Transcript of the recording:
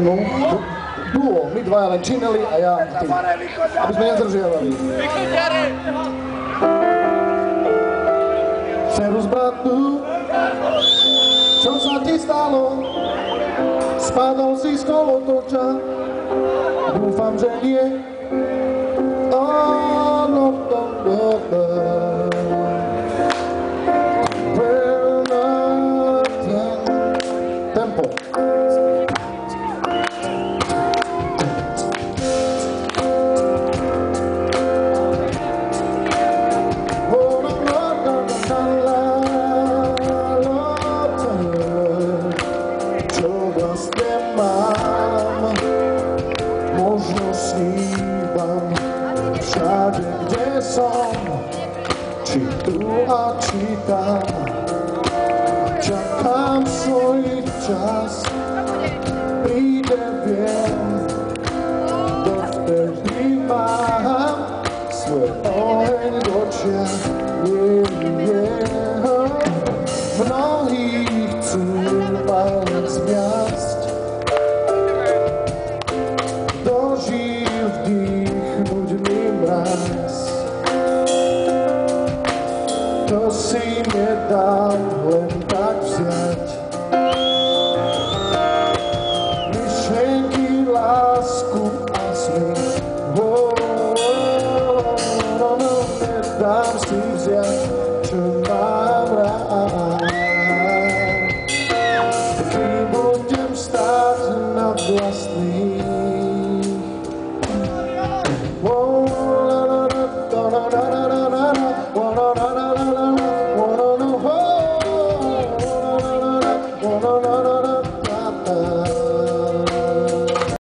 No, duo, my dvaja len čineli a ja ty. Aby sme nezdržiavali. Serus bratu, čo sa ti stalo? Spadol si z kolotoča, dúfam, že nie. siłę Wszędzie, gdzie są? Ci tu, a ci tam. Czekam swój czas. Przyjdę, wiem do wtedy mam. Swój ogień do Ciebie yeah, yeah. Mnogich mraz. To si nedám len tak vziať. Myšlenky, lásku a smích. Oh, oh, si vziať, čo rád. Kým budem stáť na no, no.